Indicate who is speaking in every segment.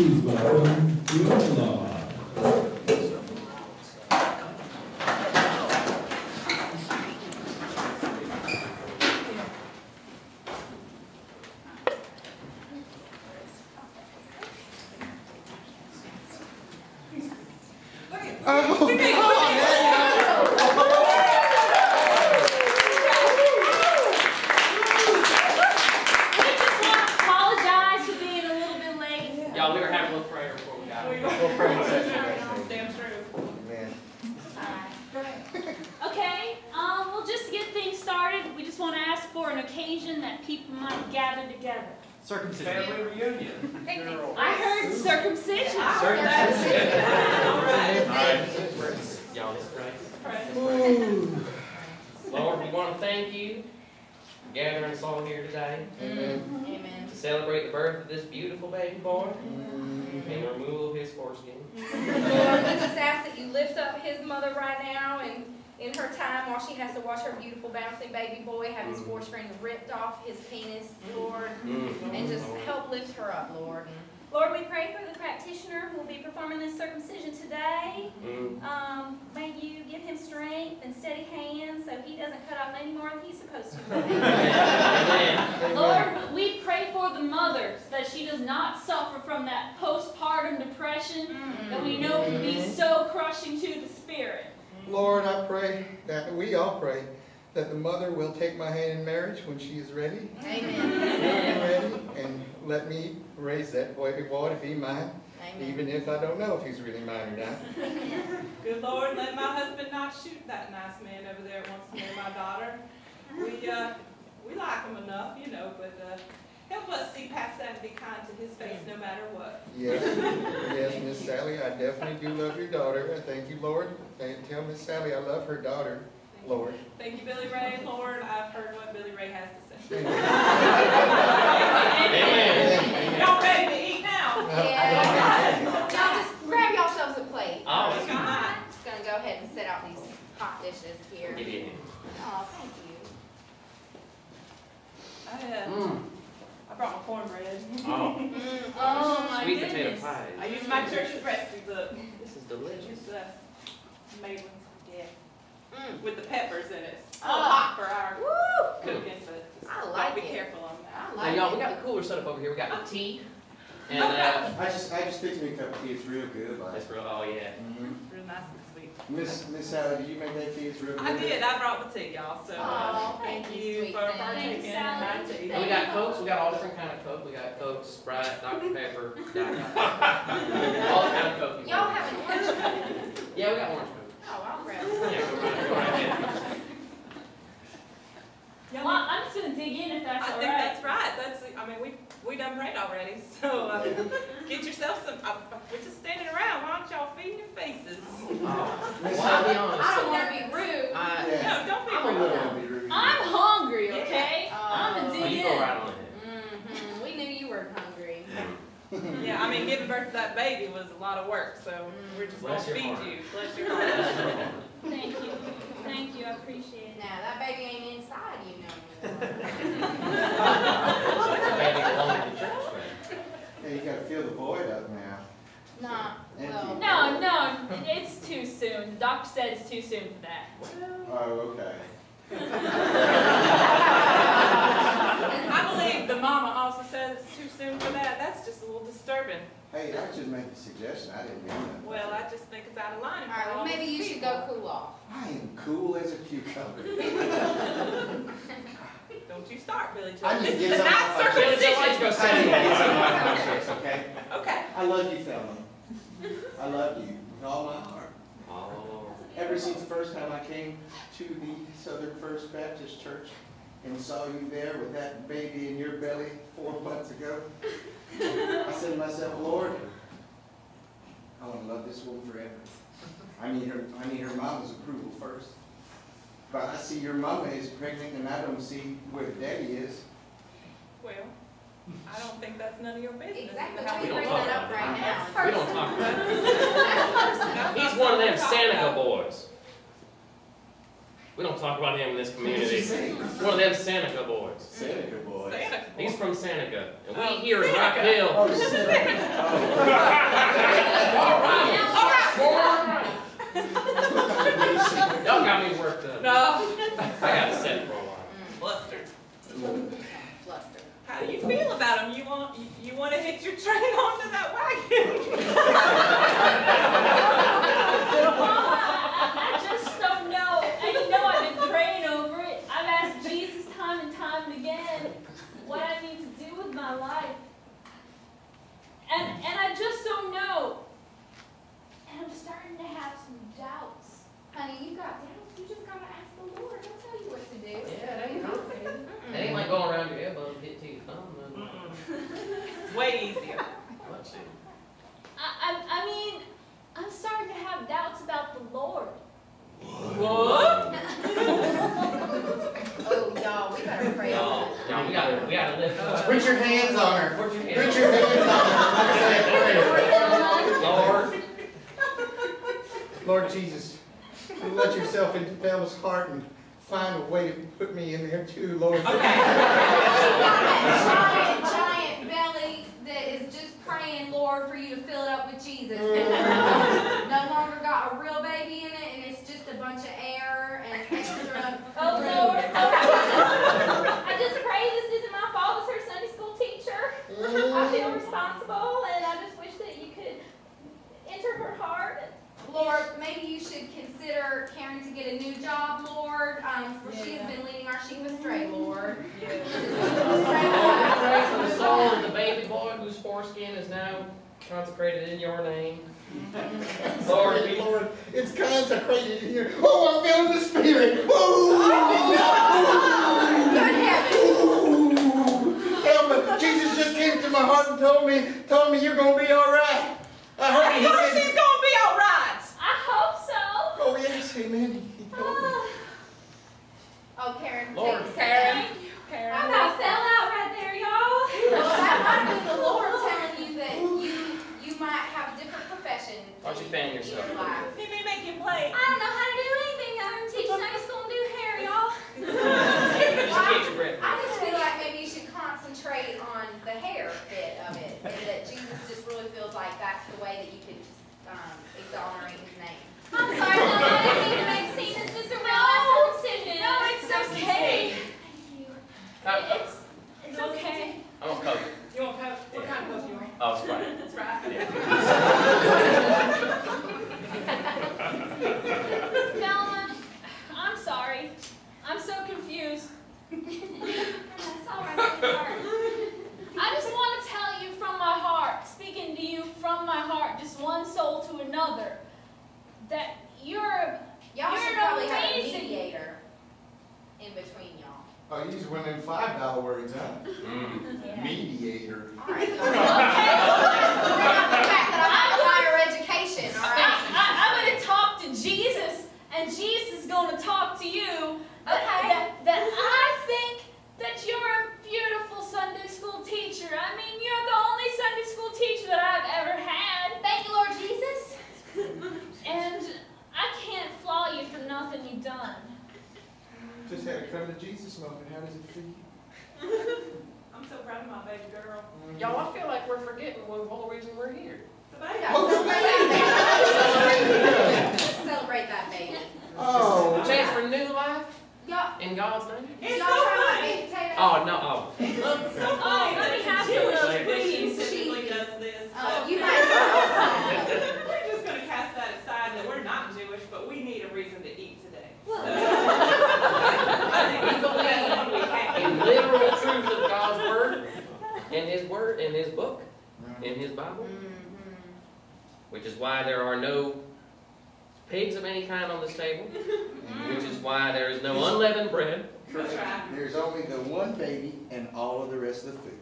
Speaker 1: Please welcome the Overlaw.
Speaker 2: We just want to apologize for being a little bit late.
Speaker 3: Y'all, we were having a little prayer before we got here.
Speaker 4: Damn true.
Speaker 2: Okay, um, well, just to get things started, we just want to ask for an occasion that people might gather together.
Speaker 3: Circumcision.
Speaker 4: Family reunion.
Speaker 2: I heard circumcision.
Speaker 3: Circumcision.
Speaker 4: All right.
Speaker 3: Alright. Y'all, let's pray. Lord, we want to thank you for gathering us all here today mm-hmm.
Speaker 5: Amen.
Speaker 3: to celebrate the birth of this beautiful baby boy mm-hmm. and the removal of his foreskin.
Speaker 5: Lord, we just ask that you lift up his mother right now and in her time while she has to watch her beautiful bouncing baby boy have his mm. foreskin ripped off his penis, Lord,
Speaker 3: Mm.
Speaker 5: and just help lift her up, Lord.
Speaker 2: Lord, we pray for the practitioner who will be performing this circumcision today.
Speaker 3: Mm.
Speaker 2: Um, may you give him strength and steady hands so he doesn't cut off any more than he's supposed to. Lord, we pray for the mothers that she does not suffer from that postpartum depression that we know can be so crushing to the spirit.
Speaker 6: Lord, I pray that we all pray that the mother will take my hand in marriage when she is ready,
Speaker 5: Amen.
Speaker 6: ready, and let me raise that baby boy to be mine,
Speaker 5: Amen.
Speaker 6: even if I don't know if he's really mine or not.
Speaker 4: Good Lord, let my husband not shoot that nice man over there that wants to marry my daughter. We, uh, we like him enough, you know, but, uh, help us see past that and be kind to his face no matter what.
Speaker 6: Yes, yes, Miss Sally, I definitely do love your daughter. Thank you, Lord. And tell Miss Sally I love her daughter, Lord.
Speaker 4: Thank you, Billy Ray. Lord, I've heard what Billy Ray has to say.
Speaker 3: Amen.
Speaker 4: Y'all ready to eat now?
Speaker 5: Yeah. Y'all just grab yourselves a plate.
Speaker 3: Oh,
Speaker 5: I'm just gonna go ahead and set out these hot dishes here.
Speaker 3: Get in.
Speaker 5: Oh, thank you.
Speaker 4: I, uh,
Speaker 3: Mm.
Speaker 4: I brought my cornbread.
Speaker 3: Oh,
Speaker 5: Mm,
Speaker 2: Oh, my
Speaker 3: sweet potato
Speaker 2: goodness.
Speaker 3: pie.
Speaker 4: I used my church's recipe book.
Speaker 3: This is delicious.
Speaker 4: It's, uh, made with, yeah,
Speaker 5: mm.
Speaker 4: with the peppers in it. It's a
Speaker 5: Oh.
Speaker 4: hot for our
Speaker 5: Woo!
Speaker 4: cooking, but
Speaker 5: I
Speaker 4: just
Speaker 5: like
Speaker 4: gotta be
Speaker 5: it.
Speaker 4: careful on that.
Speaker 5: I
Speaker 3: Now,
Speaker 5: like
Speaker 3: y'all, we got the cooler set up over here. We got the tea. And, uh,
Speaker 7: I just, I just fixed me a cup of tea, it's real good, like.
Speaker 3: that's real, oh, yeah.
Speaker 4: Real nice and sweet.
Speaker 7: Miss, Miss Sally, did you make that tea, it's real good?
Speaker 4: I did, I brought the tea, y'all, so,
Speaker 5: Aw,
Speaker 4: thank
Speaker 5: thank you,
Speaker 4: you
Speaker 5: sweet
Speaker 4: for
Speaker 5: thing.
Speaker 4: partaking in my tea.
Speaker 3: And we got Cokes, we got all different kind of Coke. We got Coke, Sprite, Dr. Pepper, Diet All kind of Coke. you
Speaker 5: Y'all have an orange
Speaker 3: Yeah, we got orange Coke.
Speaker 5: Oh, I'll grab
Speaker 3: Yeah,
Speaker 5: it.
Speaker 3: go right, go right ahead.
Speaker 4: Y'all
Speaker 2: Well, I'm just gonna dig in if
Speaker 4: I
Speaker 2: that's all
Speaker 4: think
Speaker 2: right.
Speaker 4: that's right, that's, I mean, we, we done prayed already, so, uh, get yourself some, uh, we're just standing around, why don't y'all feed your faces?
Speaker 3: Oh,
Speaker 7: Miss
Speaker 3: well, I'll be
Speaker 7: Sally,
Speaker 3: honest.
Speaker 5: I don't
Speaker 3: so
Speaker 5: wanna be rude.
Speaker 3: I,
Speaker 7: yeah,
Speaker 4: No, don't be
Speaker 7: I'm a
Speaker 4: rude.
Speaker 7: little bit rude.
Speaker 2: I'm hungry, okay?
Speaker 5: Oh.
Speaker 2: I'm gonna
Speaker 3: oh,
Speaker 2: dig
Speaker 3: you go
Speaker 2: in.
Speaker 3: right on ahead.
Speaker 5: Mm-hmm. We knew you were hungry.
Speaker 4: Yeah, I mean, giving birth to that baby was a lot of work, so mm. we're just gonna feed
Speaker 3: heart.
Speaker 4: you, bless your heart.
Speaker 2: Thank you, thank you, I appreciate it.
Speaker 5: Now, that baby ain't inside you no more.
Speaker 3: Baby belonging to church, man.
Speaker 7: Yeah, you gotta fill the void up now.
Speaker 5: Nah, well.
Speaker 2: No, no, it's too soon. The doctor said it's too soon for that.
Speaker 7: Oh, okay.
Speaker 4: I believe the mama also said it's too soon for that, that's just a little.
Speaker 7: Hey, I just made a suggestion, I didn't mean that.
Speaker 4: Well, I just think it's out of line.
Speaker 5: All right, well, maybe you should go cool off.
Speaker 7: I am cool as a cucumber.
Speaker 4: Don't you start, Billy Joe.
Speaker 7: I need to
Speaker 4: This
Speaker 7: get
Speaker 4: is a
Speaker 7: something
Speaker 4: nice
Speaker 7: off my chest.
Speaker 3: Billy Joe, why don't you go
Speaker 4: circumcision.
Speaker 7: I need to get something off my chest, okay?
Speaker 4: Okay.
Speaker 7: I love you, Thelma. I love you with all my heart.
Speaker 3: Oh.
Speaker 7: Ever since the first time I came to the Southern First Baptist Church and saw you there with that baby in your belly four months ago, I said to myself, Lord, I want to love this woman forever. I need her, I need her mama's approval first. But I see your mama is pregnant and I don't see where the daddy is.
Speaker 4: Well, I don't think that's none of your business.
Speaker 5: Exactly,
Speaker 4: How
Speaker 5: why
Speaker 4: we
Speaker 5: you
Speaker 3: don't
Speaker 5: bring
Speaker 3: talk
Speaker 5: that up
Speaker 3: about
Speaker 5: right now?
Speaker 2: that.
Speaker 3: We don't talk about it.
Speaker 5: That's personal.
Speaker 4: That's
Speaker 3: He's one of them
Speaker 4: something to talk
Speaker 3: Seneca boys. We don't talk about him in this community.
Speaker 7: you say?
Speaker 3: One of them Seneca boys.
Speaker 7: Seneca boy.
Speaker 4: Santa.
Speaker 3: He's from Seneca, and we
Speaker 4: Oh,
Speaker 3: here in
Speaker 4: Seneca.
Speaker 3: Rock Hill.
Speaker 7: Oh, Seneca.
Speaker 3: All right, all right. Y'all got me worked up.
Speaker 4: No.
Speaker 3: I got set for a while.
Speaker 4: Flustered.
Speaker 5: Flustered.
Speaker 4: How do you feel about him? You want, you- you want to hitch your train onto that wagon?
Speaker 2: Mama, I, I just don't know. And you know I've been praying over it. I've asked Jesus time and time and again what I need to do with my life. And and I just don't know. And I'm starting to have some doubts.
Speaker 5: Honey, you got doubts, you just gotta ask the Lord, he'll tell you what to do.
Speaker 3: Yeah, it ain't complicated. It ain't like going around your elbow and hit to your thumb. and-
Speaker 4: It's way easier.
Speaker 3: Let's see.
Speaker 2: I, I I mean, I'm starting to have doubts about the Lord.
Speaker 4: What?
Speaker 5: Oh, y'all, we better pray
Speaker 3: Y'all, y'all, we gotta, we gotta lift up.
Speaker 6: Put your hands on her.
Speaker 3: Put your hands, Put
Speaker 6: your hands on her. Let's say a prayer.
Speaker 3: Lord,
Speaker 6: Lord Jesus, you let yourself into Thelma's heart and find a way to put me in there too, Lord.
Speaker 5: Got that giant, giant belly that is just praying, Lord, for you to fill it up with Jesus. Mm. No longer got a real baby in it, and it's just a bunch of air and extra.
Speaker 2: Oh
Speaker 5: room.
Speaker 2: Lord,
Speaker 5: I just pray this isn't my fault as her Sunday school teacher. I feel responsible, and I just wish that you could enter her heart. Lord, maybe you should consider Karen to get a new job, Lord, um, for she has been leading our sheep astray, Lord.
Speaker 3: Lord, pray for the soul of the baby boy whose foreskin is now consecrated in your name. Lord, we,
Speaker 6: Lord, it's consecrated in here. Oh, I'm feeling the spirit. Oh,
Speaker 5: Good heavens.
Speaker 6: Ooh. Thelma, Jesus just came to my heart and told me, told me you're gonna be all right. I heard
Speaker 4: Of
Speaker 6: it. He
Speaker 4: course
Speaker 6: said,
Speaker 4: she's gonna be all right.
Speaker 2: I hope so.
Speaker 6: oh yes, amen. He told me.
Speaker 5: Oh, Karen,
Speaker 3: Lord.
Speaker 4: Karen.
Speaker 5: second.
Speaker 4: Karen.
Speaker 5: I about fell out right there, y'all. Well, that might be the Lord telling you that you you might have a different profession.
Speaker 3: Why don't you fan yourself?
Speaker 5: your life.
Speaker 4: Make you play.
Speaker 5: I don't know how to do anything other than teach Sunday school and do hair, y'all.
Speaker 3: just catch your breath.
Speaker 5: I just feel like maybe you should concentrate on the hair bit of it, and that Jesus just really feels like that's the way that you could just um, exonerate his name. I'm sorry, no, I didn't mean to make a scene. It's just a real circumcision.
Speaker 2: No, it's okay.
Speaker 3: Uh,
Speaker 2: It's it's okay.
Speaker 3: I'm gonna cover.
Speaker 4: You want coke? What kind of coke you want?
Speaker 3: Oh, Sprite.
Speaker 4: That's right.
Speaker 2: Velma, I'm sorry. I'm so confused.
Speaker 5: That's all right, sweetheart.
Speaker 2: I just want to tell you from my heart, speaking to you from my heart, just one soul to another, that you're
Speaker 5: Y'all
Speaker 2: You're
Speaker 5: should
Speaker 2: an
Speaker 5: probably have a mediator in between y'all.
Speaker 6: Oh, you just went in five dollar words, huh?
Speaker 3: Mm.
Speaker 6: Mediator.
Speaker 5: All right. Bring up the fact that I have a higher education, all
Speaker 2: I,
Speaker 5: right?
Speaker 2: I, I'm going to talk to Jesus, and Jesus is going to talk to you. That,
Speaker 5: Okay.
Speaker 2: that, that I think that you're a beautiful Sunday school teacher. I mean, you're the only Sunday school teacher that I've ever had.
Speaker 5: Thank you, Lord Jesus.
Speaker 2: And I can't flaw you for nothing you've done.
Speaker 6: Just had a come to Jesus moment. How does it feel?
Speaker 4: I'm so proud of my baby girl.
Speaker 3: Y'all, I feel like we're forgetting one whole reason we're here.
Speaker 4: The baby.
Speaker 5: gotta celebrate that baby. Let's celebrate that baby.
Speaker 6: Oh.
Speaker 3: Chance for new life
Speaker 5: Y'all,
Speaker 3: in God's name?
Speaker 4: It's
Speaker 5: y'all oh, so
Speaker 4: funny.
Speaker 3: Oh, no, oh.
Speaker 4: It's so
Speaker 2: Oh,
Speaker 4: funny
Speaker 2: let me have some of
Speaker 4: Jewish
Speaker 2: those,
Speaker 4: tradition
Speaker 2: please.
Speaker 4: typically does this.
Speaker 5: Oh,
Speaker 4: but
Speaker 5: you might know.
Speaker 4: We're just gonna cast that aside, that we're not Jewish, but we need a reason to eat today. So,
Speaker 2: Well-
Speaker 4: I think it's the best one we
Speaker 3: In
Speaker 4: can.
Speaker 3: literal truth of God's word, in His word, in His book, in His Bible,
Speaker 5: Mhm.
Speaker 3: which is why there are no pigs of any kind on this table, which is why there is no unleavened bread.
Speaker 4: Right.
Speaker 7: There's only the one baby and all of the rest of the food.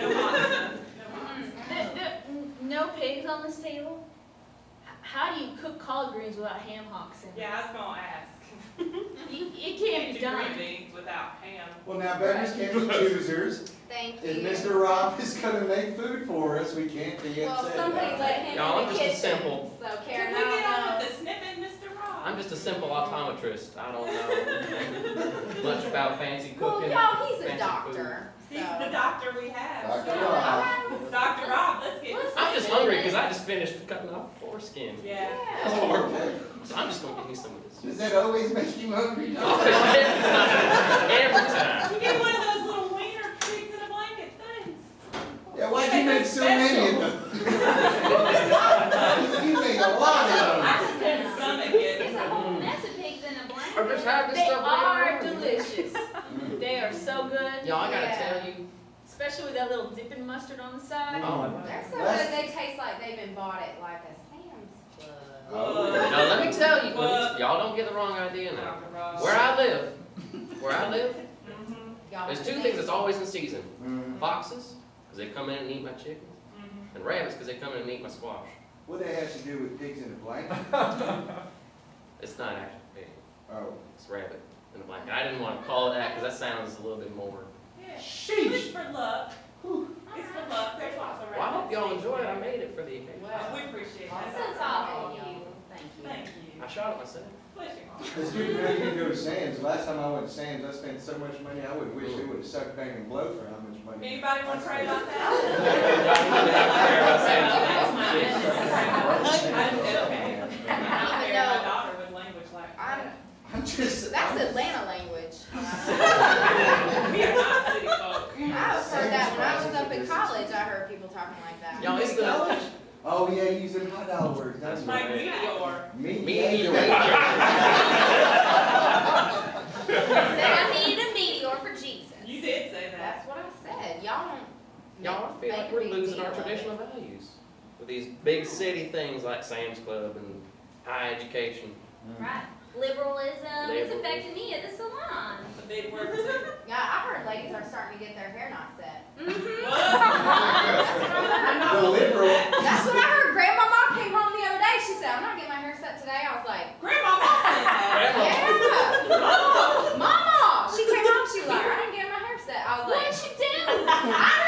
Speaker 4: No monster, no monster.
Speaker 2: The- the- n- no pigs on this table? How do you cook collard greens without ham hocks in it?
Speaker 4: Yeah, I was gonna ask.
Speaker 2: You- It can't be
Speaker 4: do green
Speaker 2: done.
Speaker 4: beans without ham.
Speaker 7: Well, now, Baptist Candy Choosers,
Speaker 5: Thank
Speaker 7: if
Speaker 5: you.
Speaker 7: Mr. Rob is gonna make food for us, we can't be
Speaker 5: Well,
Speaker 7: upset
Speaker 5: somebody let him
Speaker 3: Y'all,
Speaker 5: in
Speaker 3: I'm
Speaker 5: the
Speaker 3: just a simple-
Speaker 5: So
Speaker 4: Can we
Speaker 5: I
Speaker 4: get on
Speaker 5: don't
Speaker 4: with the snipping, Mr. Rob?
Speaker 3: I'm just a simple optometrist. I don't know much about fancy
Speaker 5: Well,
Speaker 3: cooking.
Speaker 5: y'all, he's a
Speaker 3: fancy
Speaker 5: doctor,
Speaker 4: He's the doctor we have.
Speaker 6: Dr.
Speaker 4: so-
Speaker 6: Rob.
Speaker 4: Dr. Rob, let's get.
Speaker 5: Let's-
Speaker 3: I'm just hungry because I just finished cutting off foreskin.
Speaker 4: Yeah.
Speaker 3: That's
Speaker 5: oh,
Speaker 3: horrible. So I'm just gonna give me some of this.
Speaker 6: Does that always make you hungry,
Speaker 3: Oh,
Speaker 6: Doctor?
Speaker 3: every time. Every time.
Speaker 4: You get one of those little wiener pigs in a blanket things.
Speaker 6: Yeah, why'd so many of them? You make a lot of them.
Speaker 4: I just couldn't stomach it.
Speaker 5: It's a whole mess of pigs in a blanket.
Speaker 3: I just had this
Speaker 2: They
Speaker 3: stuff
Speaker 2: are delicious. They are so good.
Speaker 3: Y'all, I gotta
Speaker 5: Yeah.
Speaker 3: tell you.
Speaker 2: Especially with that little dipping mustard on the side.
Speaker 3: Oh,
Speaker 5: They're so
Speaker 6: That's-
Speaker 5: good, they taste like they've been bought at like a Sam's Club.
Speaker 6: Oh.
Speaker 3: Now, let me tell you, me y'all don't get the wrong idea now. Where I live, where I live,
Speaker 4: Mhm,
Speaker 3: there's two things that's always in season.
Speaker 6: Mm.
Speaker 3: Foxes, because they come in and eat my chickens,
Speaker 4: mhm.
Speaker 3: and rabbits, because they come in and eat my squash.
Speaker 6: What that has to do with pigs in a blanket?
Speaker 3: It's not actually pig,
Speaker 6: Oh.
Speaker 3: it's rabbit in a blanket. I didn't want to call it that because that sounds a little bit more.
Speaker 4: Yeah. It's for luck. It's for luck. There's lots of rabbits.
Speaker 3: Well, I hope y'all
Speaker 4: rabbits.
Speaker 3: enjoy it. I made it for the occasion.
Speaker 4: Uh, We appreciate that.
Speaker 5: So thoughtful of you, thank you.
Speaker 4: Thank you.
Speaker 3: I shot it myself.
Speaker 4: Bless your heart.
Speaker 6: Cause you know, you go to Sam's, last time I went to Sam's, I spent so much money, I would wish they would've sucked back and blow for how much money.
Speaker 4: Anybody want to pray about that? I'm. I don't care my daughter with language like
Speaker 5: I'm,
Speaker 6: just.
Speaker 5: that's Atlanta language.
Speaker 4: We are not city folk.
Speaker 5: I've heard that when I was up in college, I heard people talking like that.
Speaker 3: Y'all, it's the
Speaker 6: College? Oh, yeah, using hot dollar words,
Speaker 3: That's
Speaker 6: that's
Speaker 4: Like
Speaker 6: right.
Speaker 4: meteor.
Speaker 6: Me,
Speaker 3: Meteor.
Speaker 5: Said I needed a meteor for Jesus.
Speaker 4: You did say that.
Speaker 5: That's what I said, y'all don't.
Speaker 3: Y'all I feel like we're losing our
Speaker 5: deal it.
Speaker 3: traditional values with these big city things like Sam's Club and high education. Mm.
Speaker 2: Right. Liberalism is
Speaker 3: Liberal.
Speaker 2: affecting me at the salon.
Speaker 4: That's a big word too.
Speaker 5: Yeah, I heard ladies are starting to get their hair not set.
Speaker 4: What? Mm-hmm.
Speaker 6: The liberal.
Speaker 5: That's what I heard. Grandmama came home the other day. She said, I'm not getting my hair set today. I was like,
Speaker 4: Grandma said that.
Speaker 5: yeah. Mama! She came home. She was like, I didn't get my hair set. I was like,
Speaker 2: What'd you do?